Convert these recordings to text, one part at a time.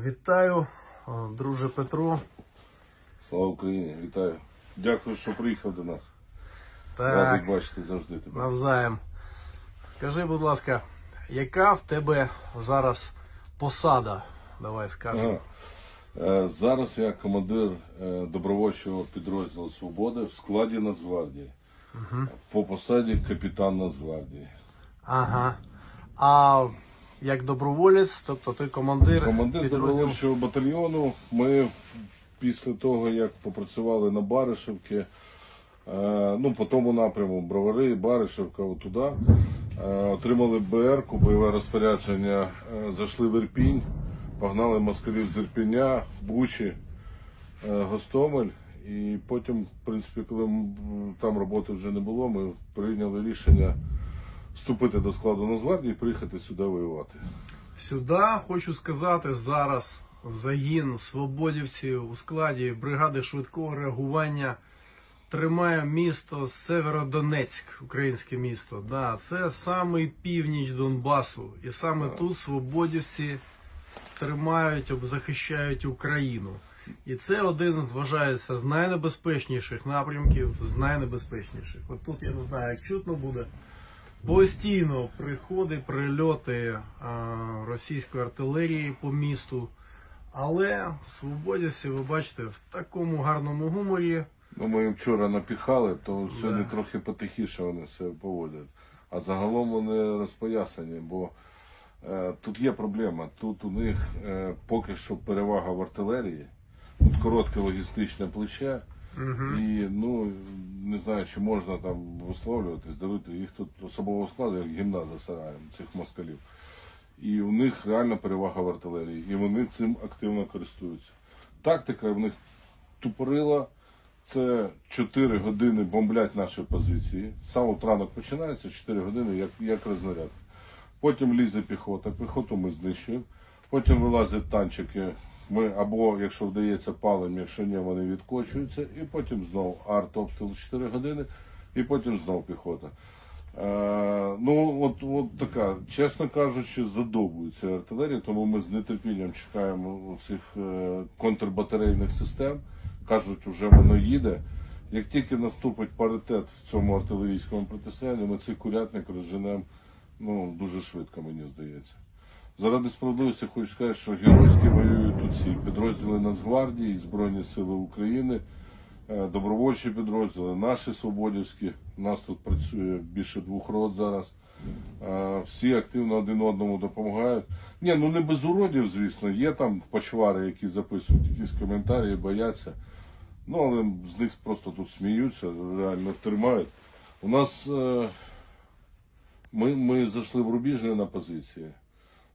Вітаю, друже Петро. Слава Україні, вітаю. Дякую, що приїхав до нас. Так, Радий бачити завжди тебе. навзаєм. Кажи, будь ласка, яка в тебе зараз посада? Давай скажемо. Е, Зараз я командир е, добровольчого підрозділу Свобода в складі Нацгвардії. По посаді капітан Нацгвардії. Ага. А як доброволець, тобто ти командир, Командир добровольчого батальйону. Ми після того, як попрацювали на Баришевці, е, ну по тому напряму Бровари, Баришевка, отуда, е, отримали БР-ку, бойове розпорядження, е, зайшли в Ірпінь, погнали москалів з Ірпіня, Бучі, Гостомель. І потім, в принципі, коли там роботи вже не було, ми прийняли рішення вступити до складу Нацгвардії і приїхати сюди воювати. Сюди хочу сказати зараз загін свободівців у складі бригади швидкого реагування тримає місто Северодонецьк, українське місто. Да, це самий північ Донбасу. І саме тут свободівці тримають, захищають Україну. І це один вважається з найнебезпечніших напрямків, з найнебезпечніших. От тут я не знаю, як чутно буде. Постійно приходи, прильоти а, російської артилерії по місту. Але свободівці, ви бачите, в такому гарному гуморі. Ну, ми їм вчора напіхали, то сьогодні трохи потихіше вони себе поводять. А загалом вони розпоясані, бо е, тут є проблема. Тут у них е, поки що перевага в артилерії, тут коротке логістичне плече. І ну не знаю, чи можна там висловлюватись, дивити. Їх тут особового складу, як гімна за сараєм, цих москалів. І у них реальна перевага в артилерії, і вони цим активно користуються. Тактика в них тупорила. Це 4 години бомблять наші позиції. Сам от ранок починається 4 години, як, як рознаряд. Потім лізе піхота, піхоту ми знищуємо. Потім вилазять танчики. Ми або, якщо вдається, палимо, якщо ні, вони відкочуються. І потім знову арт-обстріл 4 години, і потім знову піхота. Е, ну, от, от така, чесно кажучи, задовбується артилерія, тому ми з нетерпінням чекаємо цих е, контрбатарейних систем. Кажуть, вже воно їде. Як тільки наступить паритет в цьому артилерійському протистоянні, ми цей курятник розженемо ну, дуже швидко, мені здається. Заради справедливості хочу сказати, що геройськи воюють тут всі підрозділи Нацгвардії, Збройні Сили України, е, добровольчі підрозділи, наші свободівські. Нас тут працює більше двох рот зараз. Е, Всі активно один одному допомагають. Ні, ну не без уродів, звісно. Є там почвари, які записують якісь коментарі, бояться. Ну, але з них просто тут сміються, реально тримають. У нас е, ми, ми зайшли в Рубіжне на позиції.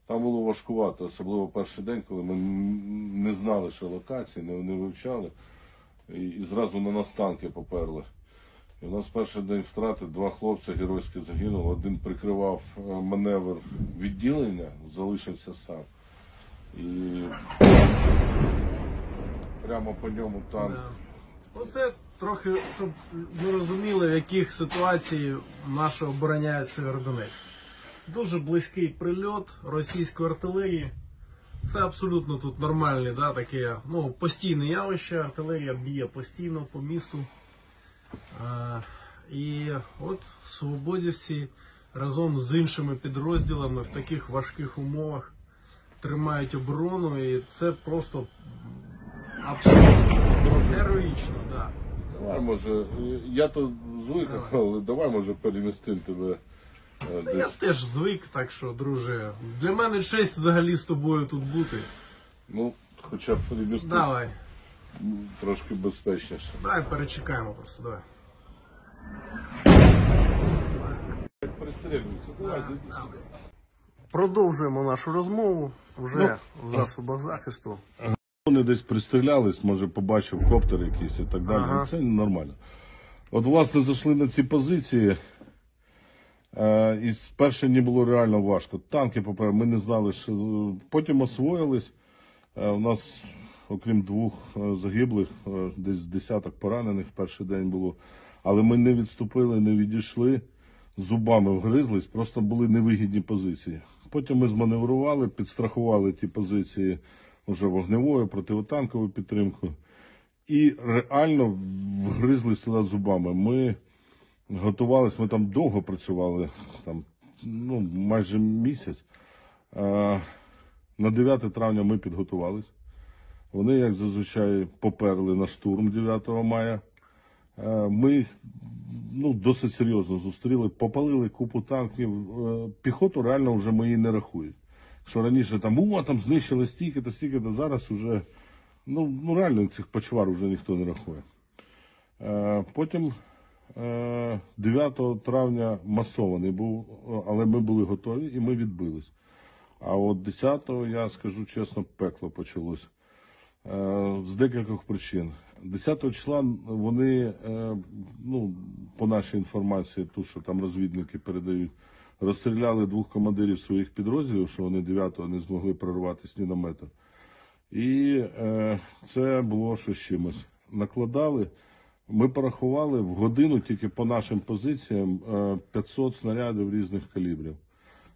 Там було важкувато, особливо перший день, коли ми не знали, що локації, не, не вивчали. І, і зразу на нас танки поперли. І у нас перший день втрати, два хлопці геройські загинули. Один прикривав е, маневр відділення, залишився сам. І прямо по ньому танк. Оце трохи, щоб ми розуміли, в яких ситуацій наші обороняють Северодонецьк. Дуже близький прильот російської артилерії. Це абсолютно тут нормальне, да, таке ну, постійне явище. Артилерія б'є постійно по місту. А, і от свободівці разом з іншими підрозділами в таких важких умовах тримають оборону, і це просто абсолютно героїчно, да. Давай, може, я то звик, але давай, може, перемістимо тебе Я теж звик, так що, друже, для мене честь взагалі з тобою тут бути. Ну, хоча б перемістити Давай, трошки безпечніше. давай перечекаємо просто, давай. Пристрілюється, давай, зайди сюди. Продовжуємо нашу розмову вже в засобах захисту. Вони десь пристрілялись, може побачив коптер якийсь і так далі. Ага. Це нормально. От, власне, зайшли на ці позиції. Е, і спершу не було реально важко. Танки, по ми не знали, що потім освоїлись. Е, у нас, окрім двох е, загиблих, десь десяток поранених в перший день було. Але ми не відступили, не відійшли, зубами вгризлись, просто були невигідні позиції. Потім ми зманеврували, підстрахували ті позиції вже вогневою, противотанковою підтримкою. І реально вгризлись туди зубами. Ми готувались, ми там довго працювали, там, ну, майже місяць. На 9 травня ми підготувались. Вони, як зазвичай, поперли на штурм 9 мая. Ми їх ну, досить серйозно зустріли, попалили купу танків. Е, Піхоту реально вже мої не рахують. Що раніше там, о, там знищили стільки-то, стільки-то, зараз вже, ну, ну реально цих почвар вже ніхто не рахує. Е, Потім 9 травня масований був, але ми були готові і ми відбились. А от 10-го, я скажу чесно, пекло почалось. Е, З декількох причин. 10 числа вони, е, ну, по нашій інформації, ту, що там розвідники передають, розстріляли двох командирів своїх підрозділів, що вони 9-го не змогли прорватися ні на метр. І е, це було щось з чимось. Накладали. Ми порахували в годину тільки по нашим позиціям е, 500 снарядів різних калібрів.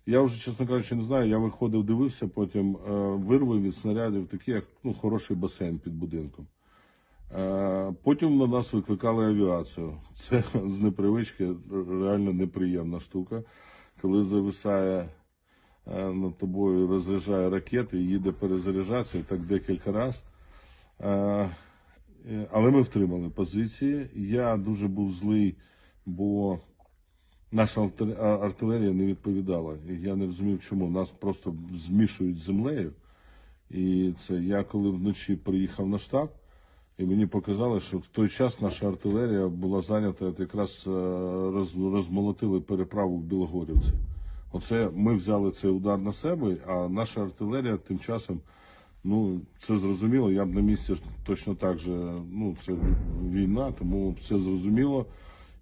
Я вже, чесно кажучи, не знаю. Я виходив, дивився, потім е, вирви від снарядів, такі, як ну, хороший басейн під будинком. Е, потім на нас викликали авіацію. Це з непривички реально неприємна штука. Коли зависає е, над тобою, розряджає ракети їде перезаряджатися, так декілька разів. Е, Але ми втримали позиції. Я дуже був злий, бо наша артилерія не відповідала. Я не розумів, чому. Нас просто змішують з землею. І це я коли вночі приїхав на штаб, і мені показали, що в той час наша артилерія була зайнята, от якраз е, роз, розмолотили переправу в Білогорівці. Оце ми взяли цей удар на себе, а наша артилерія тим часом, ну це зрозуміло. Я б на місці точно так же, ну це війна, тому все зрозуміло.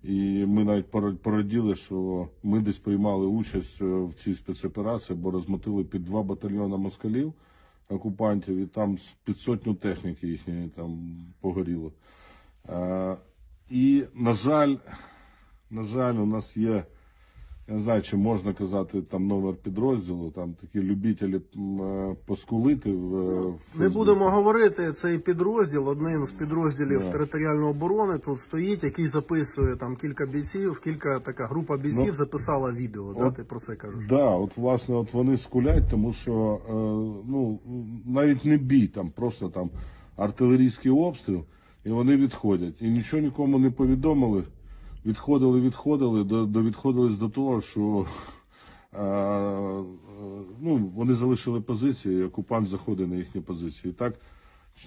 І ми навіть пораділи, що ми десь приймали участь е, в цій спецоперації, бо розмотили під два батальйони москалів окупантів, і там під сотню техніки їхньої там погоріло. Е, і, на жаль, на жаль, у нас є, я не знаю, чи можна казати там номер підрозділу, там такі любителі е, поскулити в, Не будемо говорити, цей підрозділ, один з підрозділів Да. територіальної оборони тут стоїть, який записує там кілька бійців, кілька така група бійців Ну, записала відео. Да, ти про це кажеш? Да, от власне, от вони скулять, тому що е, ну навіть не бій, там просто там артилерійський обстріл, і вони відходять. І нічого нікому не повідомили. Відходили, відходили, до, до відходились до того, що е, е, ну, вони залишили позиції, і окупант заходить на їхні позиції. І так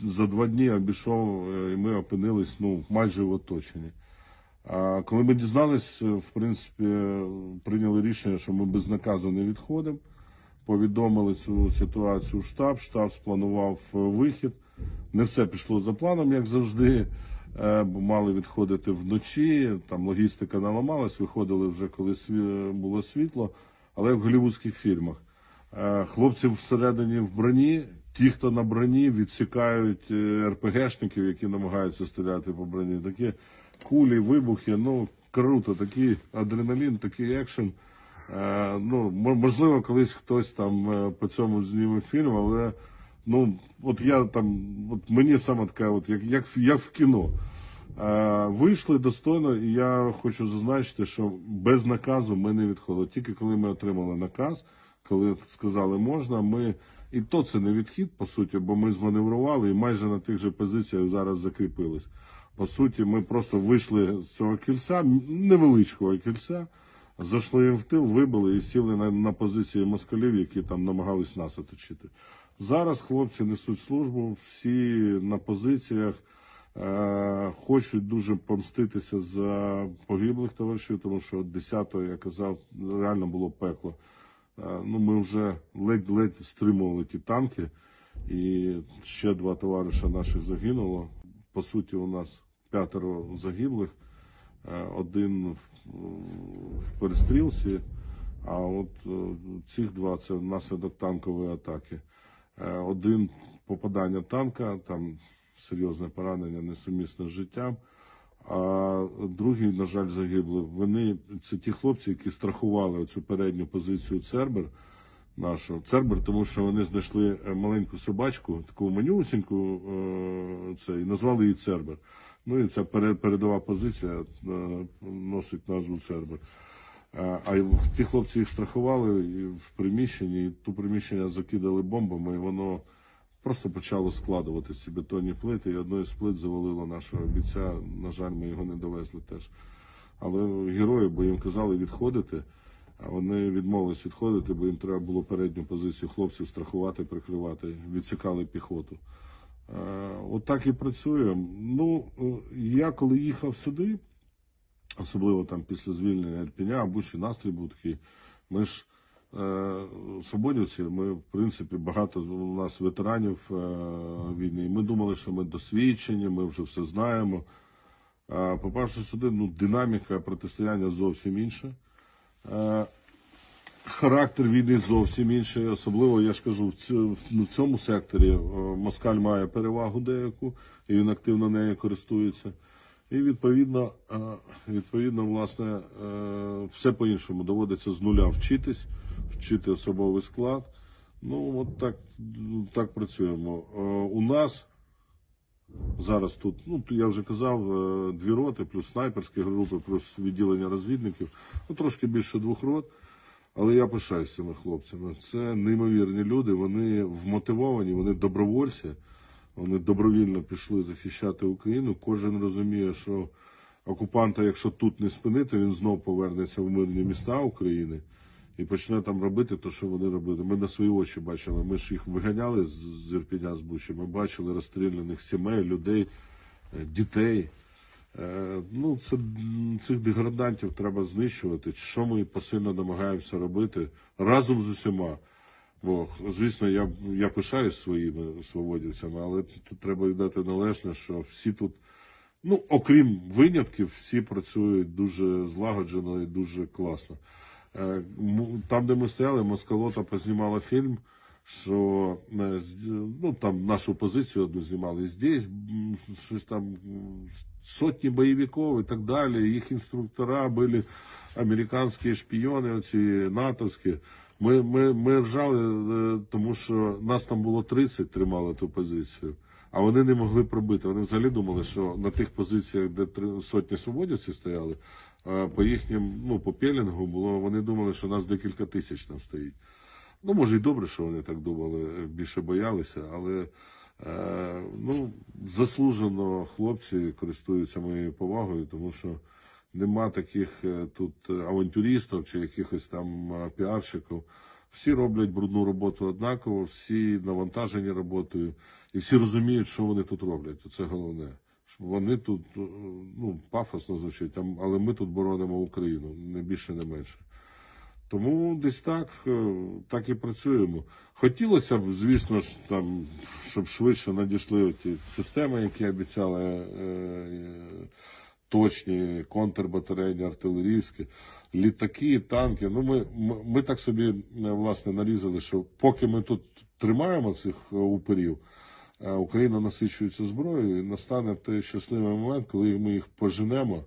за два дні обійшов, е, і ми опинились ну, майже в оточенні. А коли ми дізнались, в принципі, прийняли рішення, що ми без наказу не відходимо. Повідомили цю ситуацію в штаб. Штаб спланував е, вихід. Не все пішло за планом, як завжди. Е, Бо мали відходити вночі. Там логістика наламалась, виходили вже коли було світло. Але в голівудських фільмах Е, хлопці всередині в броні, ті, хто на броні, відсікають е, РПГшників, які намагаються стріляти по броні. Такі кулі, вибухи, ну круто, такий адреналін, такий екшен. Ну, мо- можливо, колись хтось там по цьому зніме фільм, але ну, от я там, от мені саме така, от як, як, як в кіно. Е, Вийшли достойно, і я хочу зазначити, що без наказу ми не відходили. Тільки коли ми отримали наказ, коли сказали можна, ми і то це не відхід, по суті, бо ми зманеврували і майже на тих же позиціях зараз закріпились. По суті, ми просто вийшли з цього кільця, невеличкого кільця, зайшли їм в тил, вибили і сіли на, на позиції москалів, які там намагались нас оточити. Зараз хлопці несуть службу, всі на позиціях. Е, хочуть дуже помститися за погиблих товаришів, тому що 10-го, я казав, реально було пекло. Е, ну, ми вже ледь-ледь стримували ті танки, і ще два товариша наших загинуло. По суті, у нас п'ятеро загиблих, е, один в, в перестрілці, а от е, цих два це внаслідок танкової атаки. Е, Один попадання танка, там серйозне поранення, несумісне з життям. А другий, на жаль, загибли. Вони це ті хлопці, які страхували цю передню позицію Цербер. нашого Цербер, тому що вони знайшли е, маленьку собачку, таку манюсіньку, е, це, і назвали її Цербер. Ну і ця перед- передова позиція носить назву Цербер. Е, А ті хлопці їх страхували в приміщенні, і ту приміщення закидали бомбами, і воно просто почало складувати ці бетонні плити, і одною з плит завалило нашого бійця. На жаль, ми його не довезли теж. Але герої, бо їм казали відходити, а вони відмовились відходити, бо їм треба було передню позицію хлопців страхувати, прикривати, відсікали піхоту. Е, От і працюємо. Ну, е, я коли їхав сюди, особливо там після звільнення Ірпеня, Бучі настрій був такий. Ми ж е, свободівці, ми, в принципі, багато у нас ветеранів е, війни. Ми думали, що ми досвідчені, ми вже все знаємо. А попавши сюди, ну, динаміка протистояння зовсім інша. Е, Характер війни зовсім інший, особливо я ж кажу, в ну, цьому секторі е, Москаль має перевагу деяку, і він активно нею користується. І відповідно, е, відповідно, власне, е, все по-іншому доводиться з нуля вчитись, вчити особовий склад. Ну, от так, так працюємо. Е, У нас зараз тут, ну я вже казав, дві роти, плюс снайперські групи, плюс відділення розвідників, ну трошки більше двох рот. Але я пишаюсь цими хлопцями. Це неймовірні люди. Вони вмотивовані, вони добровольці. Вони добровільно пішли захищати Україну. Кожен розуміє, що окупанта, якщо тут не спинити, він знов повернеться в мирні міста України і почне там робити те, що вони робили. Ми на свої очі бачили. Ми ж їх виганяли з Ірпеня, з Бучі. Ми бачили розстріляних сімей, людей, е, дітей. Е, Ну, це цих деградантів треба знищувати. Що ми посильно намагаємося робити разом з усіма. Бо, звісно, я, я пишаюсь своїми свободівцями, але тут треба віддати належне, що всі тут, ну, окрім винятків, всі працюють дуже злагоджено і дуже класно. Е, Там, де ми стояли, Москалота познімала фільм, що е, ну, там нашу позицію одну знімали. Здесь щось там сотні бойовиків і так далі. Їх інструктора були американські шпіони, оці натовські. Ми, ми, ми ржали, е, тому що нас там було 30, тримали ту позицію, а вони не могли пробити. Вони взагалі думали, що на тих позиціях, де сотні свободівців стояли, е, по їхнім, ну, по пелінгу було, вони думали, що нас декілька тисяч там стоїть. Ну, може, і добре, що вони так думали, більше боялися, але е, ну, заслужено хлопці користуються моєю повагою, тому що нема таких е, тут е, авантюристів чи якихось там е, піарщиків. Всі роблять брудну роботу однаково, всі навантажені роботою, і всі розуміють, що вони тут роблять. Це головне. Вони тут ну, пафосно звучить, але ми тут боронимо Україну, не більше, не менше. Тому десь так, так і працюємо. Хотілося б, звісно ж, там, щоб швидше надійшли ті системи, які обіцяли е, е, точні, контрбатарейні, артилерійські, літаки, танки. Ну, ми, ми, так собі е, власне нарізали, що поки ми тут тримаємо цих е, упорів, е, Україна насичується зброєю, і настане той щасливий момент, коли ми їх поженемо.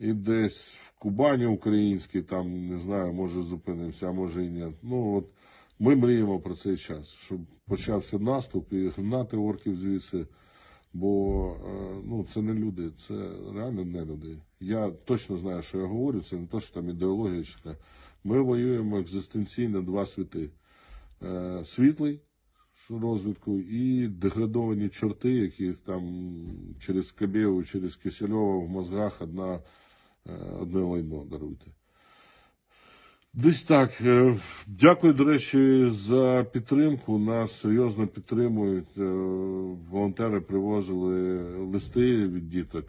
І десь в Кубані українській, там не знаю, може зупинимося, а може і ні. Ну от ми мріємо про цей час, щоб почався наступ і гнати орків звідси. Бо е, ну, це не люди, це реально не люди. Я точно знаю, що я говорю, це не то, що там ідеологія. чи. Ми воюємо екзистенційно два світи: Е, світлий розвитку і деградовані чорти, які там через Кабєву, через Кисельова в мозгах одна, е, одне лайно даруйте. Десь так. Е, Дякую, до речі, за підтримку. Нас серйозно підтримують. Е, Волонтери привозили листи від діток.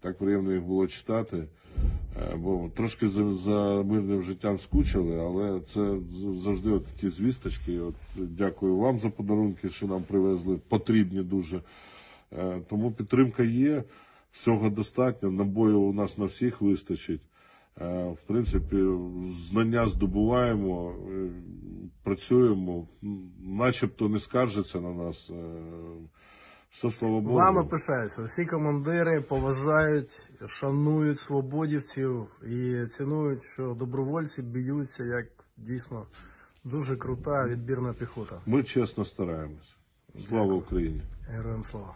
Так приємно їх було читати. Е, Бо трошки за, за мирним життям скучили, але це завжди от такі звісточки. От, дякую вам за подарунки, що нам привезли. Потрібні дуже. Тому підтримка є, всього достатньо. Набою у нас на всіх вистачить. Е, В принципі, знання здобуваємо, е, працюємо, начебто не скаржаться на нас. Е, Все слава Богу. Вами пишаються. Всі командири поважають, шанують свободівців і цінують, що добровольці б'ються як дійсно Дуже крута відбірна піхота. Ми чесно стараємось. Слава Україні! Героям слава.